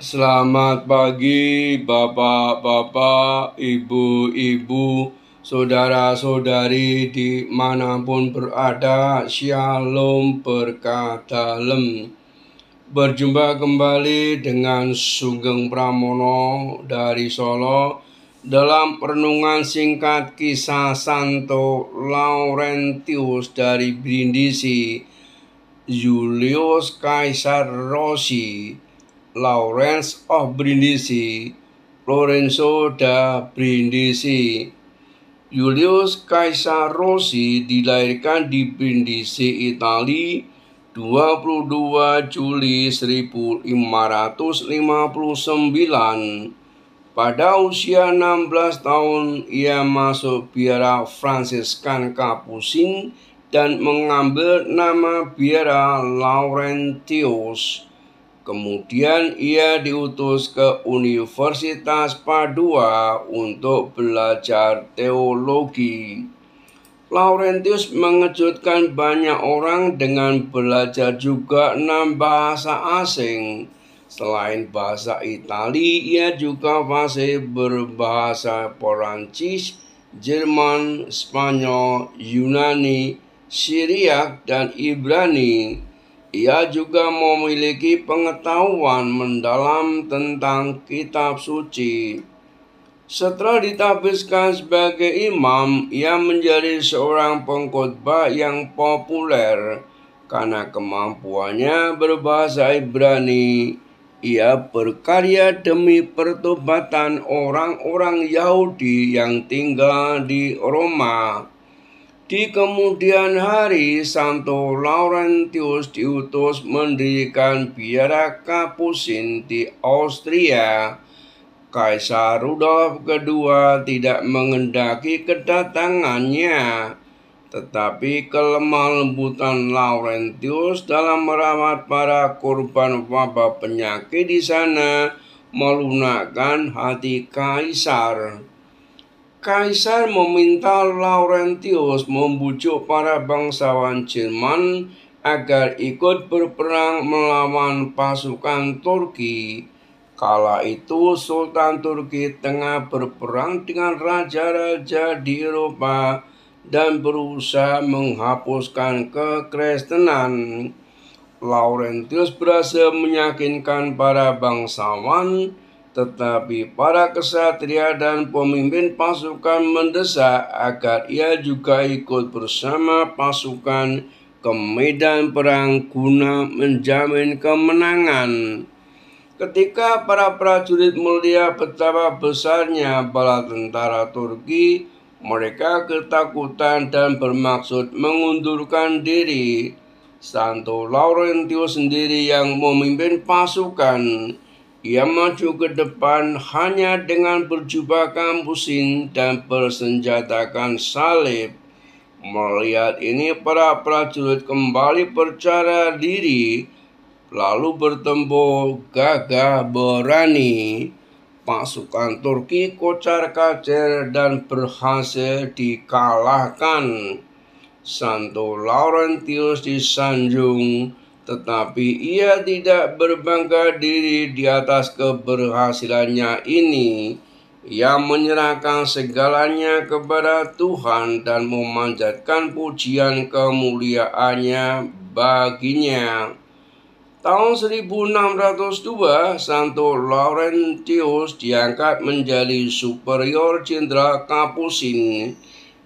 Selamat pagi Bapak-Bapak, Ibu-Ibu, Saudara-saudari di mana pun berada. Shalom berkah dalam Berjumpa kembali dengan Sugeng Pramono dari Solo Dalam renungan singkat kisah Santo Laurentius dari Brindisi Julius Caesar Rossi Lawrence of Brindisi, Lorenzo da Brindisi. Julius Caesar Rossi dilahirkan di Brindisi, Italia 22 Juli 1559. Pada usia 16 tahun, ia masuk biara Fransiskan Kapusin dan mengambil nama biara Laurentius. Kemudian ia diutus ke Universitas Padua untuk belajar teologi. Laurentius mengejutkan banyak orang dengan belajar juga enam bahasa asing. Selain bahasa Itali, ia juga masih berbahasa Perancis, Jerman, Spanyol, Yunani, Syriak, dan Ibrani. Ia juga memiliki pengetahuan mendalam tentang kitab suci. Setelah ditabiskan sebagai imam, ia menjadi seorang pengkhotbah yang populer karena kemampuannya berbahasa Ibrani. Ia berkarya demi pertobatan orang-orang Yahudi yang tinggal di Roma. Di kemudian hari, Santo Laurentius diutus mendirikan biara Kapusin di Austria. Kaisar Rudolf II tidak mengendaki kedatangannya, tetapi kelemah lembutan Laurentius dalam merawat para korban wabah penyakit di sana melunakkan hati kaisar. Kaisar meminta Laurentius membujuk para bangsawan Jerman agar ikut berperang melawan pasukan Turki. Kala itu Sultan Turki tengah berperang dengan raja-raja di Eropa dan berusaha menghapuskan kekristenan. Laurentius berhasil meyakinkan para bangsawan tetapi para kesatria dan pemimpin pasukan mendesak agar ia juga ikut bersama pasukan ke medan perang guna menjamin kemenangan. Ketika para prajurit melihat betapa besarnya bala tentara Turki, mereka ketakutan dan bermaksud mengundurkan diri. Santo Laurentius sendiri yang memimpin pasukan ia maju ke depan hanya dengan berjubah kampusin dan bersenjatakan salib. Melihat ini para prajurit kembali percaya diri lalu bertempur gagah berani. Pasukan Turki kocar kacir dan berhasil dikalahkan. Santo Laurentius disanjung tetapi ia tidak berbangga diri di atas keberhasilannya ini. Ia menyerahkan segalanya kepada Tuhan dan memanjatkan pujian kemuliaannya baginya. Tahun 1602, Santo Laurentius diangkat menjadi superior jenderal Kapusin.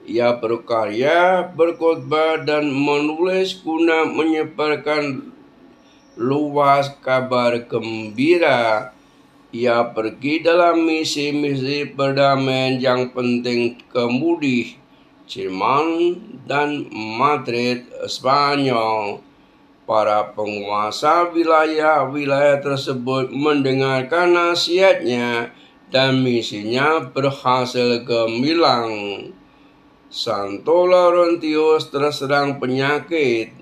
Ia berkarya, berkhotbah, dan menulis guna menyebarkan luas kabar gembira. Ia pergi dalam misi-misi perdamaian yang penting kemudi Jerman dan Madrid, Spanyol. Para penguasa wilayah-wilayah tersebut mendengarkan nasihatnya dan misinya berhasil gemilang. Santo Laurentius terserang penyakit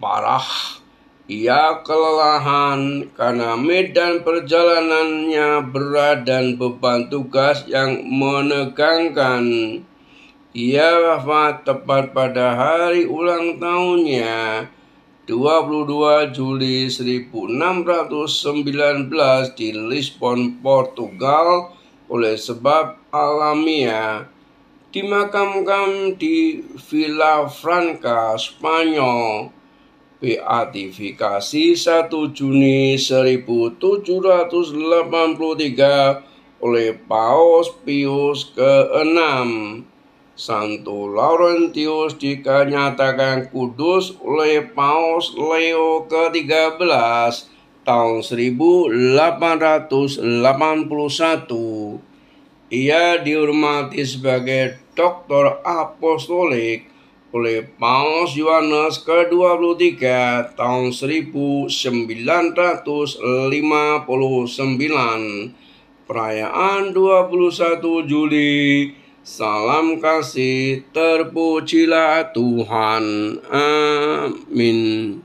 parah ia kelelahan karena medan perjalanannya berat dan beban tugas yang menegangkan. Ia wafat tepat pada hari ulang tahunnya. 22 Juli 1619 di Lisbon, Portugal oleh sebab alamiah dimakamkan di Villa Franca, Spanyol. Beatifikasi 1 Juni 1783 oleh Paus Pius ke-6. Santo Laurentius dikanyatakan kudus oleh Paus Leo ke-13 tahun 1881. Ia dihormati sebagai doktor apostolik oleh Paus Yohanes ke-23 tahun 1959. Perayaan 21 Juli Salam kasih, terpujilah Tuhan. Amin.